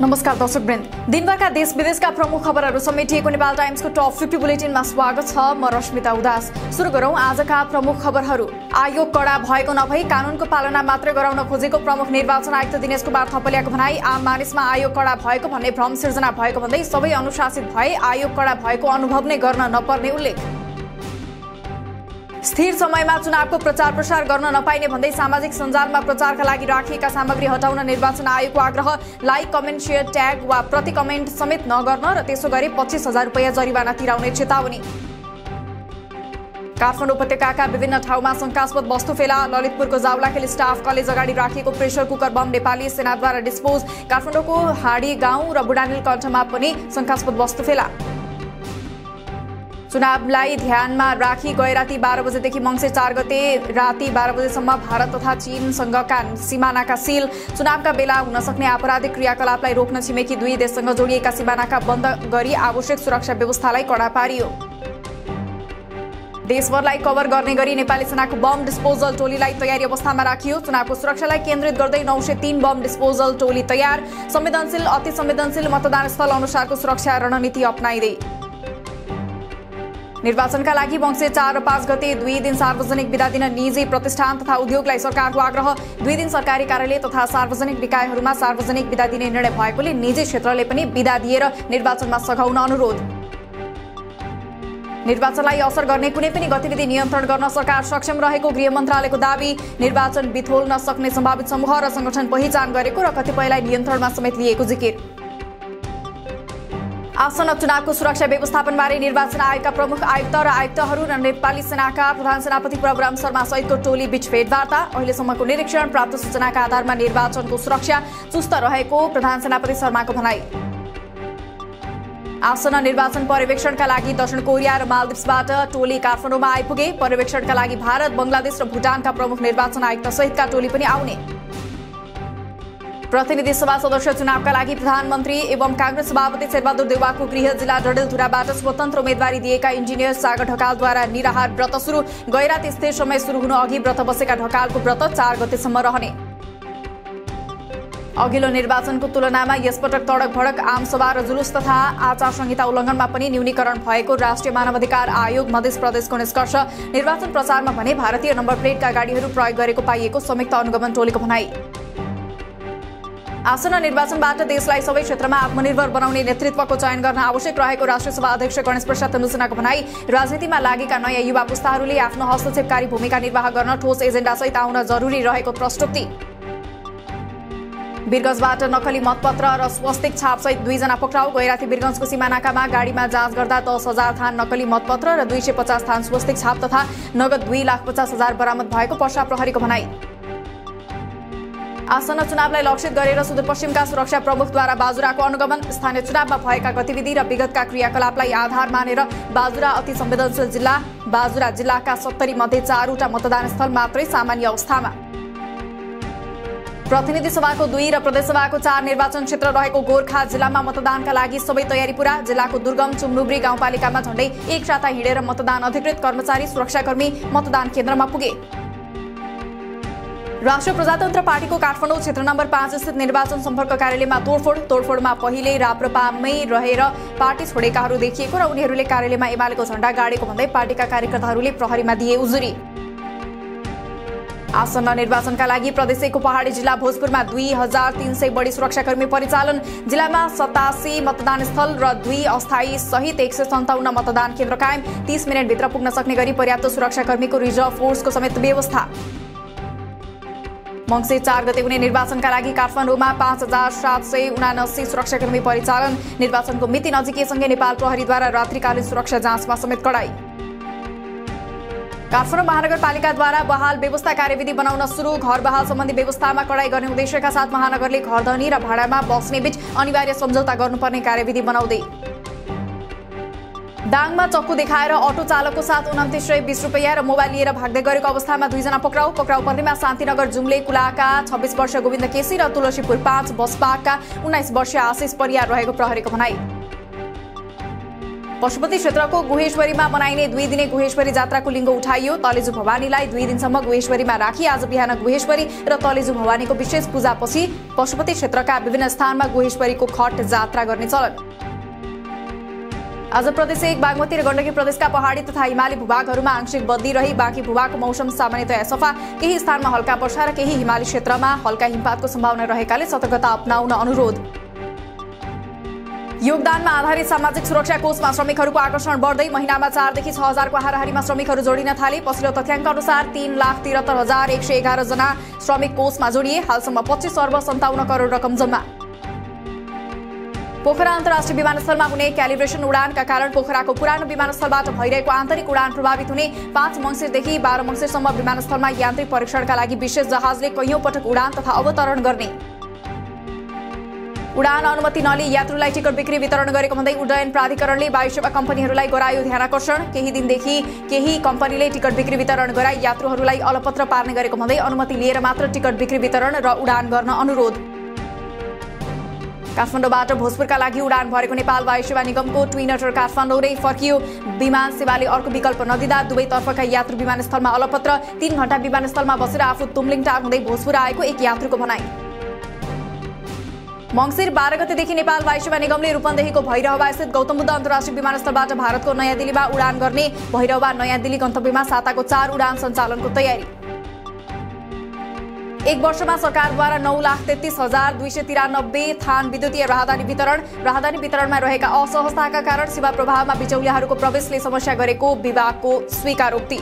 नमस्कार दर्शक वृन्द। दिनभरका देश विदेशका प्रमुख खबरहरू समेटिएको नेपाल टाइम्सको टप फिफ्टी बुलेटिनमा स्वागत छ म रश्मिता उदास। सुरु गरौँ आजका प्रमुख खबरहरू। आयोग कडा भएको नभई कानूनको पालना मात्रै गराउन खोजेको प्रमुख निर्वाचन आयुक्त दिनेश कुमार थपलियाको भनाई आम मानिसमा आयोग कडा भएको भन्ने भ्रम सिर्जना भएको भन्दै सबै अनुशासित भए आयोग कडा भएको अनुभव नै गर्न नपर्ने उल्लेख। स्थिर समयमा चुनावको प्रचार प्रसार गर्न नपाइने भन्दै सामाजिक सञ्जालमा प्रचारका लागि राखिएका सामग्री हटाउन निर्वाचन आयोगको आग्रह। लाइक कमेन्ट सेयर ट्याग वा प्रति कमेन्ट समेत नगर्न र त्यसो गरे पच्चिस हजार रुपियाँ जरिवाना तिराउने चेतावनी। काठमाडौँ उपत्यकाका विभिन्न ठाउँमा शङ्कास्पद वस्तु फेला। ललितपुरको जाउलाखेल स्टाफ कलेज अगाडि राखिएको प्रेसर कुकर बम नेपाली सेनाद्वारा डिस्पोज। काठमाडौँको हाडी गाउँ र बुढानील कण्ठमा पनि शङ्कास्पद वस्तु फेला। चुनावलाई ध्यानमा राखी गए राति बाह्र बजेदेखि मङ्सिर चार गते राति बाह्र बजेसम्म भारत तथा चीनसँगका सिमानाका सिल चुनावका बेला हुन सक्ने आपराधिक क्रियाकलापलाई रोक्न छिमेकी दुई देशसँग जोडिएका सिमानाका बन्द गरी आवश्यक सुरक्षा व्यवस्थालाई कडा पारियो। देशभरलाई कभर गर्ने गरी नेपाली सेनाको बम डिस्पोजल टोलीलाई तयारी अवस्थामा राखियो। चुनावको सुरक्षालाई केन्द्रित गर्दै नौ सय तीन बम डिस्पोजल टोली तयार। संवेदनशील अति संवेदनशील मतदान स्थल अनुसारको सुरक्षा रणनीति अप्नाइँदै निर्वाचनका लागि मङ्सिर चार र पाँच गते दुई दिन सार्वजनिक विदा दिन निजी प्रतिष्ठान तथा उद्योगलाई सरकारको आग्रह। दुई दिन सरकारी कार्यालय तथा सार्वजनिक निकायहरूमा सार्वजनिक विदा दिने निर्णय भएकोले निजी क्षेत्रले पनि विदा दिएर निर्वाचनमा सघाउन अनुरोध। निर्वाचनलाई असर गर्ने कुनै पनि गतिविधि नियन्त्रण गर्न सरकार सक्षम रहेको गृह मन्त्रालयको दावी। निर्वाचन बिथोल्न सक्ने सम्भावित समूह र संगठन पहिचान गरेको र कतिपयलाई नियन्त्रणमा समेत लिएको जिकिर। आसन चुनावको सुरक्षा व्यवस्थापनबारे निर्वाचन आयोगका प्रमुख आयुक्त र आयुक्तहरू र नेपाली सेनाका प्रधान सेनापति प्रभुराम शर्मा सहितको टोली बीच भेटवार्ता अहिलेसम्मको निरीक्षण प्राप्त सूचनाका आधारमा निर्वाचनको सुरक्षा चुस्त रहेको प्रधान सेनापति शर्माको भनाई। आसन निर्वाचन पर्यवेक्षणका लागि दक्षिण कोरिया र मालदिप्सबाट टोली काठमाडौँमा आइपुगे। पर्यवेक्षणका लागि भारत बङ्गलादेश र भुटानका प्रमुख निर्वाचन आयुक्त सहितका टोली पनि आउने। प्रतिनिधि सभा सदस्य चुनावका लागि प्रधानमन्त्री एवं काङ्ग्रेस सभापति शेरबहादुर देवाको गृह जिल्ला डडेलधुराबाट स्वतन्त्र उम्मेद्वारी दिएका इन्जिनियर सागर ढकालद्वारा निराहार व्रत सुरु। गैरात स्थिर समय सुरु हुनु अघि व्रत बसेका ढकालको व्रत चार गतेसम्म रहने। अघिल्लो निर्वाचनको तुलनामा यसपटक तडक भडक आमसभा र जुलुस तथा आचार संहिता उल्लङ्घनमा पनि न्यूनीकरण भएको राष्ट्रिय मानवाधिकार आयोग मध्य प्रदेशको निष्कर्ष। निर्वाचन प्रचारमा भने भारतीय नम्बर प्लेटका गाडीहरू प्रयोग गरेको पाइएको संयुक्त अनुगमन टोलीको भनाई। आसन निर्वाचनबाट देशलाई सबै क्षेत्रमा आत्मनिर्भर बनाउने नेतृत्वको चयन गर्न आवश्यक रहेको राष्ट्रिय सभा अध्यक्ष गणेश प्रसाद तेन्दुसेनाको भनाई राजनीतिमा लागेका नयाँ युवा पुस्ताहरूले आफ्नो हस्तक्षेपकारी भूमिका निर्वाह गर्न ठोस एजेन्डासहित आउन जरुरी रहेको प्रस्तुति। वीरगंजबाट नकली मतपत्र र स्वस्तिक छापसहित दुईजना पक्राउ गैराती वीरगंजको सिमानाकामा गाडीमा जाँच गर्दा दस हजार थान नकली मतपत्र र दुई सय पचास थान स्वस्तिक छाप तथा नगद दुई लाख पचास हजार बरामद भएको पर्सा प्रहरीको भनाई। आसन्न चुनावलाई लक्षित गरेर सुदूरपश्चिमका सुरक्षा प्रमुखद्वारा बाजुराको अनुगमन स्थानीय चुनावमा भएका गतिविधि र विगतका क्रियाकलापलाई आधार मानेर बाजुरा अति संवेदनशील जिल्ला बाजुरा जिल्लाका सत्तरी मध्ये चारवटा मतदान स्थल मात्रै सामान्य अवस्थामा। प्रतिनिधि सभाको दुई र प्रदेशसभाको चार निर्वाचन क्षेत्र रहेको गोर्खा जिल्लामा मतदानका लागि सबै तयारी पूरा जिल्लाको दुर्गम चुम्नुब्री गाउँपालिकामा झण्डै एक साता हिँडेर मतदान अधिकृत कर्मचारी सुरक्षाकर्मी मतदान केन्द्रमा पुगे। राष्ट्रिय प्रजातन्त्र पार्टीको काठमाडौँ क्षेत्र नम्बर पाँच स्थित निर्वाचन सम्पर्क कार्यालयमा तोडफोड तोडफोडमा पहिले राप्रपामै रहेर पार्टी छोडेकाहरू देखिएको र उनीहरूले कार्यालयमा एमालेको झण्डा गाडेको भन्दै पार्टीका कार्यकर्ताहरूले प्रहरीमा दिए उजुरी। आसन्न निर्वाचनका लागि प्रदेशको पहाडी जिल्ला भोजपुरमा दुई हजार तीन सय बढी सुरक्षाकर्मी परिचालन। जिल्लामा सतासी मतदान स्थल र दुई अस्थायी सहित एक सय सन्ताउन्न मतदान केन्द्र कायम। तीस मिनटभित्र पुग्न सक्ने गरी पर्याप्त सुरक्षाकर्मीको रिजर्भ फोर्सको समेत व्यवस्था। मङ्सिर चार गते हुने निर्वाचनका लागि काठमाडौँमा पाँच हजार सात सय उनासी सुरक्षाकर्मी परिचालन। निर्वाचनको मिति नजिकैसँगै नेपाल प्रहरीद्वारा रात्रिकालीन सुरक्षा जाँचमा समेत कडाई। काठमाडौँ महानगरपालिकाद्वारा बहाल व्यवस्था कार्यविधि बनाउन सुरु। घर बहाल सम्बन्धी व्यवस्थामा कडाई गर्ने उद्देश्यका साथ महानगरले घरधनी र भाडामा बस्ने बीच अनिवार्य सम्झौता गर्नुपर्ने कार्यविधि बनाउँदै दाङमा चक्कु देखाएर अटो चालकको साथ उन्तिस सय बिस रुपियाँ र मोबाइल लिएर भाग्दै गरेको अवस्थामा दुईजना पक्राउ पक्राउ पर्नेमा शान्तिनगर जुम्ले कुलाका छब्बिस वर्ष गोविन्द केसी र तुलसीपुर पाँच बसपाका उन्नाइस वर्षीय आशिष परियार रहेको प्रहरीको भनाई। पशुपति क्षेत्रको गुहेश्वरीमा बनाइने दुई दिने गुहेश्वरी जात्राको लिङ्ग उठाइयो। तलेजु भवानीलाई दुई दिनसम्म गुहेश्वरीमा राखी आज बिहान गुहेश्वरी र तलेजु भवानीको विशेष पूजापछि पशुपति क्षेत्रका विभिन्न स्थानमा गुहेश्वरीको खट जात्रा गर्ने चलन। आज प्रदेश एक बागमती र गण्डकी प्रदेशका पहाडी तथा हिमाली भूभागहरूमा आंशिक बदली रही। बाँकी भूभागको मौसम सामान्यतया सफा। केही स्थानमा हल्का वर्षा र केही हिमाली क्षेत्रमा हल्का हिमपातको सम्भावना रहेकाले सतर्कता अप्नाउन अनुरोध। योगदानमा आधारित सामाजिक सुरक्षा कोषमा श्रमिकहरूको आकर्षण बढ्दै महिनामा चारदेखि छ हजारको हाराहारीमा श्रमिकहरू जोडिन थाले। पछिल्लो तथ्याङ्क अनुसार तीन लाख तिहत्तर हजार एक सय एघार जना श्रमिक कोषमा जोडिए। हालसम्म पच्चिस अर्ब सन्ताउन्न करोड रकम जम्मा। पोखरा अन्तर्राष्ट्रिय विमानस्थलमा हुने क्यालिब्रेसन उडानका कारण पोखराको पुरानो विमानस्थलबाट भइरहेको आन्तरिक उडान प्रभावित हुने पाँच मङ्सिरदेखि बाह्र मङ्सिरसम्म विमानस्थलमा यान्त्रिक परीक्षणका लागि विशेष जहाजले कैयौं पटक उडान तथा अवतरण गर्ने। उडान अनुमति नलिई यात्रुलाई टिकट बिक्री वितरण गरेको भन्दै उड्डयन प्राधिकरणले वायुसेवा कम्पनीहरूलाई गरायो ध्यान आकर्षण केही दिनदेखि केही कम्पनीले टिकट बिक्री वितरण गराई यात्रुहरूलाई अलपत्र पार्ने गरेको भन्दै अनुमति लिएर मात्र टिकट बिक्री वितरण र उडान गर्न अनुरोध। काठमाडौँबाट भोजपुरका लागि उडान भरेको नेपाल वायुसेवा निगमको ट्विनटर काठमाडौँ फर्कियो। विमान सेवाले अर्को विकल्प नदिँदा दुवैतर्फका यात्रु विमानस्थलमा अलपत्र तीन घण्टा विमानस्थलमा बसेर आफू तुम्लिङ टार हुँदै भोजपुर आएको एक यात्रुको भनाई। मङ्सिर बाह्र गतेदेखि नेपाल वायुसेवा निगमले रूपन्देहीको भैरहवा स्थित गौतम बुद्ध अन्तर्राष्ट्रिय विमानस्थलबाट भारतको नयाँ दिल्लीमा उडान गर्ने भैरहवा नयाँ दिल्ली गन्तव्यमा साताको चार उडान सञ्चालनको तयारी। एक वर्षमा सरकारद्वारा नौ लाख तेत्तिस हजार दुई सय तिरानब्बे थान विद्युतीय राहदानी वितरण राहदानी वितरणमा रहेका असहजताका कारण सेवा प्रभावमा बिचौलियाहरूको प्रवेशले समस्या गरेको विभागको स्वीकारोक्ति।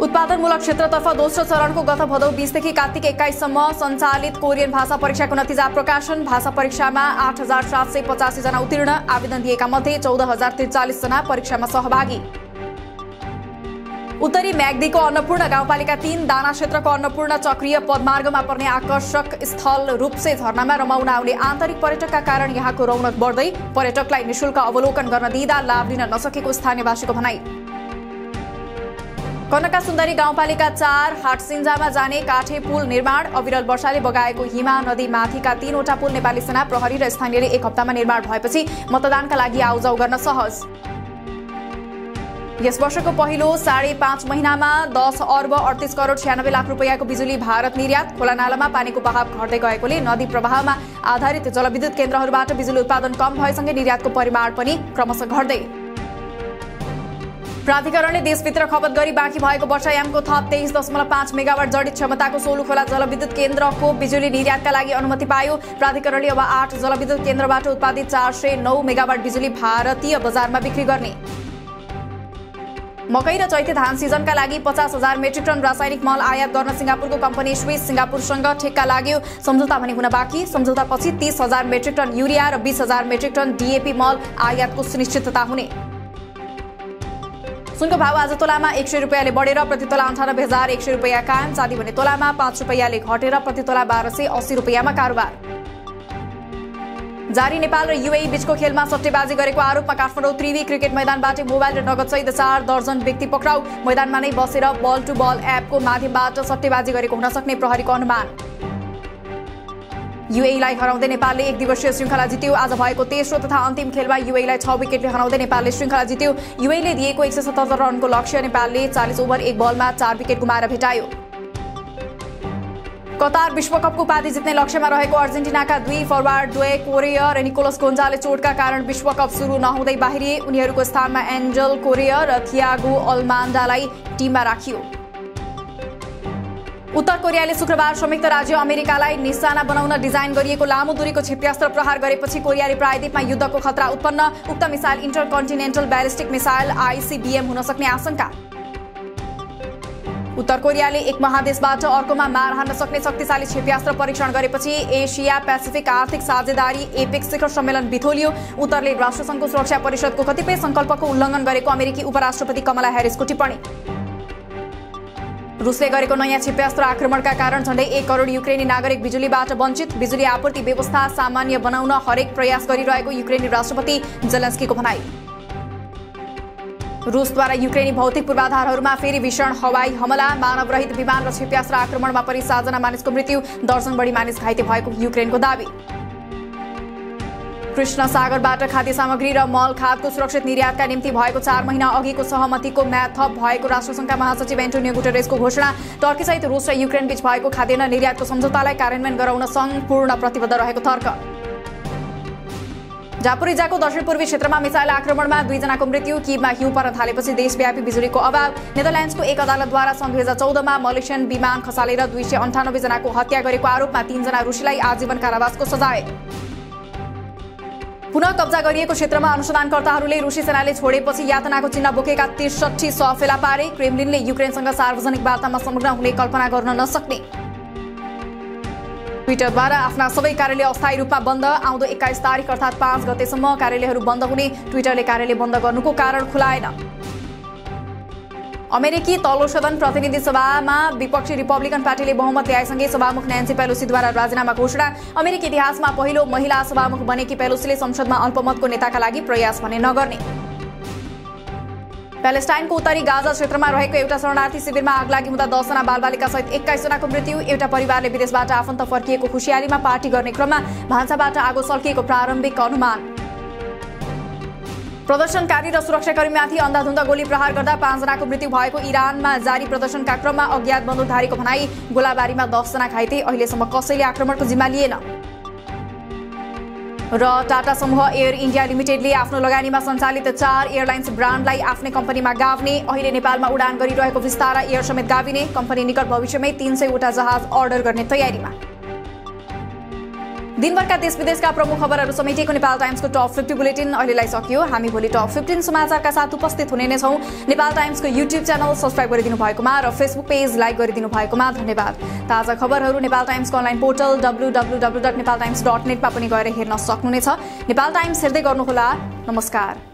उत्पादनमूलक क्षेत्रतर्फ दोस्रो चरणको गत भदौ बिसदेखि कार्तिक एक्काइससम्म सञ्चालित कोरियन भाषा परीक्षाको नतिजा प्रकाशन। भाषा परीक्षामा आठ हजार सात सय पचासीजना उत्तीर्ण। आवेदन दिएका मध्ये चौध हजार त्रिचालिसजना परीक्षामा सहभागी। उत्तरी म्याग्दीको अन्नपूर्ण गाउँपालिका तीन दाना क्षेत्रको अन्नपूर्ण चक्रीय पदमार्गमा पर्ने आकर्षक स्थल रूपसे झरनामा रमाउन आउने आन्तरिक पर्यटकका कारण यहाँको रौनक बढ्दै पर्यटकलाई निशुल्क अवलोकन गर्न दिँदा लाभ लिन नसकेको स्थानीयवासीको भनाई। कनका सुन्दरी गाउँपालिका चार हाटसिन्जामा जाने काठे पुल निर्माण अविरल वर्षाले बगाएको हिमा नदी माथिका तीनवटा पुल नेपाली सेना प्रहरी र स्थानीयले एक हप्तामा निर्माण भएपछि मतदानका लागि आउजाउ गर्न सहज। यस वर्षको पहिलो साढे पाँच महिनामा दस अर्ब अडतिस करोड छ्यानब्बे लाख रुपियाँको बिजुली भारत निर्यात खोला नालामा पानीको बहाव घट्दै गएकोले नदी प्रवाहमा आधारित जलविद्युत केन्द्रहरूबाट बिजुली उत्पादन कम भएसँगै निर्यातको परिमाण पनि क्रमशः घट्दै। प्राधिकरणले देशभित्र खपत गरी बाँकी भएको वर्षायामको थप तेइस दशमलव पाँच मेगावाट जडित क्षमताको सोलु खोला जलविद्युत केन्द्रको बिजुली निर्यातका लागि अनुमति पायो। प्राधिकरणले अब आठ जलविद्युत केन्द्रबाट उत्पादित चार सय नौ मेगावाट बिजुली भारतीय बजारमा बिक्री गर्ने। मकै र चैते धान सिजनका लागि पचास हजार मेट्रिक टन रासायनिक मल आयात गर्न सिङ्गापुरको कम्पनी स्विस सिङ्गापुरसँग ठेक्का लाग्यो। सम्झौता भने हुन बाँकी। सम्झौतापछि तीस हजार मेट्रिक टन युरिया र बिस हजार मेट्रिक टन डिएपी मल आयातको सुनिश्चितता हुने। सुनको भाव आज तोलामा एक सय रुपियाँले बढेर प्रति तोला अन्ठानब्बे हजार एक सय रुपियाँ कायम। चाँदी भने तोलामा पाँच रुपियाँले घटेर प्रति तोला बाह्र सय अस्सी रुपियाँमा कारोबार। जारी नेपाल र युए बीचको खेलमा सट्टेबाजी गरेको आरोपमा काठमाडौँ त्रिवी क्रिकेट मैदानबाट मोबाइल र नगद सहित चार दर्जन व्यक्ति पक्राउ। मैदानमा नै बसेर बल टु बल एपको माध्यमबाट सट्टेबाजी गरेको हुन सक्ने प्रहरीको अनुमान। युएलाई हराउँदै नेपालले एक दिवसीय श्रृङ्खला जित्यो। आज भएको तेस्रो तथा अन्तिम खेलमा युएलाई छ विकेटले हराउँदै नेपालले श्रृङ्खला जित्यो। युएले दिएको एक सय सतहत्तर रनको लक्ष्य नेपालले चालिस ओभर एक बलमा चार विकेट गुमाएर भेटायो। कतार विश्वकपको उपाधि जित्ने लक्ष्यमा रहेको अर्जेन्टिनाका दुई फरवार्ड द्वे कोरिया र निकोलस गोन्जाले चोटका कारण विश्वकप सुरु नहुँदै बाहिरिए। उनीहरूको स्थानमा एन्जल कोरिया र थियागो अल्मान्डालाई टिममा राखियो। उत्तर कोरियाले शुक्रबार संयुक्त राज्य अमेरिकालाई निशाना बनाउन डिजाइन गरिएको लामो दूरीको क्षेप्यास्त्र प्रहार गरेपछि कोरियाली प्रायद्वीपमा युद्धको खतरा उत्पन्न उक्त missile intercontinental ballistic missile ICBM हुन सक्ने आशंका। उत्तर कोरियाले एक महादेशबाट अर्कोमा मार हान्न सक्ने शक्तिशाली क्षेप्यास्त्र परीक्षण गरेपछि एसिया पेसिफिक आर्थिक साझेदारी एपेक शिखर सम्मेलन बिथोलियो। उत्तरले राष्ट्रसङ्घको सुरक्षा परिषदको कतिपय संकल्पको उल्लङ्घन गरेको अमेरिकी उपराष्ट्रपति कमला हेरिसको टिप्पणी। रुसले गरेको नयाँ क्षेप्यास्त्र आक्रमणका कारण झण्डै एक करोड युक्रेनी नागरिक बिजुलीबाट वञ्चित। बिजुली आपूर्ति व्यवस्था सामान्य बनाउन हरेक प्रयास गरिरहेको युक्रेनी राष्ट्रपति जलन्स्कीको भनाई। रुसद्वारा युक्रेनी भौतिक पूर्वाधारहरूमा फेरि भीषण हवाई हमला मानवरहित विमान र क्षेप्यास्त्र आक्रमणमा परि सातजना मानिसको मृत्यु दर्जन बढी मानिस घाइते भएको युक्रेनको दावी कृष्ण सागरबाट खाद्य सामग्री र मल खादको सुरक्षित निर्यातका निम्ति भएको चार महिना अघिको सहमतिको म्याद थप भएको राष्ट्रसङ्घका महासचिव एन्टोनियो गुटेरेसको घोषणा टर्कीसहित रुस र युक्रेन बीच भएको खाद्यान्न निर्यातको सम्झौतालाई कार्यान्वयन गराउन सङ्घ पूर्ण प्रतिबद्ध रहेको तर्क जापोरिजाको दक्षिण पूर्वी क्षेत्रमा मिसाइल आक्रमणमा दुईजनाको मृत्यु किबमा हिउँ पर्न थालेपछि देशव्यापी बिजुलीको अभाव। नेदरल्यान्ड्सको एक अदालतद्वारा सन् दुई हजार चौधमा मलेसियन विमान खसालेर दुई सय अन्ठानब्बे जनाको हत्या गरेको आरोपमा तीनजना रुसीलाई आजीवन कारावासको सजाय। पुनः कब्जा गरिएको क्षेत्रमा अनुसन्धानकर्ताहरूले रुसी सेनाले छोडेपछि यातनाको चिन्ह बोकेका त्रिसठी स फेला पारे। क्रेमलिनले युक्रेनसँग सार्वजनिक वार्तामा संलग्न हुने कल्पना गर्न नसक्ने। ट्विटरद्वारा आफ्ना सबै कार्यालय अस्थायी रूपमा बन्द। आउँदो एक्काइस तारिक अर्थात् पाँच गतेसम्म कार्यालयहरू बन्द हुने। ट्विटरले कार्यालय बन्द गर्नुको कारण खुलाएन। अमेरिकी तल्लो सदन प्रतिनिधि सभामा विपक्षी रिपब्लिकन पार्टीले बहुमत ल्याएसँगै सभामुख न्यान्सी पेलोसीद्वारा राजीनामा घोषणा। अमेरिकी इतिहासमा पहिलो महिला सभामुख बनेकी पेलोसीले संसदमा अल्पमतको नेताका लागि प्रयास भने नगर्ने। प्यालेस्टाइनको उत्तरी गाजा क्षेत्रमा रहेको एउटा शरणार्थी शिविरमा आग लागि हुँदा दसजना बालबालिका सहित एक्काइसजनाको मृत्यु। एउटा परिवारले विदेशबाट आफन्त फर्किएको खुसियालीमा पार्टी गर्ने क्रममा भान्साबाट आगो सल्किएको प्रारम्भिक अनुमान। प्रदर्शनकारी र सुरक्षाकर्मीमाथि अन्धाधुन्द गोली प्रहार गर्दा पाँचजनाको मृत्यु भएको इरानमा जारी प्रदर्शनका क्रममा अज्ञात बन्दुकधारीको भनाई गोलाबारीमा दसजना घाइते अहिलेसम्म कसैले आक्रमणको जिम्मा लिएन। र टाटा समूह एयर इन्डिया लिमिटेडले आफ्नो लगानीमा सञ्चालित चार एयरलाइन्स ब्रान्डलाई आफ्नै कम्पनीमा गाभ्ने अहिले नेपालमा उडान गरिरहेको विस्तारा एयर समेत गाभिने कम्पनी निकट भविष्यमै तीन सयवटा जहाज अर्डर गर्ने तयारीमा। दिनभरका देश विदेशका प्रमुख खबरहरू समेटिएको नेपाल टाइम्सको टप फिफ्टी बुलेटिन अहिलेलाई सकियो। हामी भोलि टप फिफ्टिन समाचारका साथ उपस्थित हुने नै छौँ। नेपाल टाइम्सको युट्युब च्यानल सब्सक्राइब गरिदिनु भएकोमा र फेसबुक पेज लाइक गरिदिनु भएकोमा धन्यवाद। ताजा खबरहरू Nepal टाइम्सको online portal W W W dot Nepal Times dot नेटमा पनि गएर हेर्न सक्नुहुनेछ। नेपाल टाइम्स हेर्दै गर्नुहोला। नमस्कार।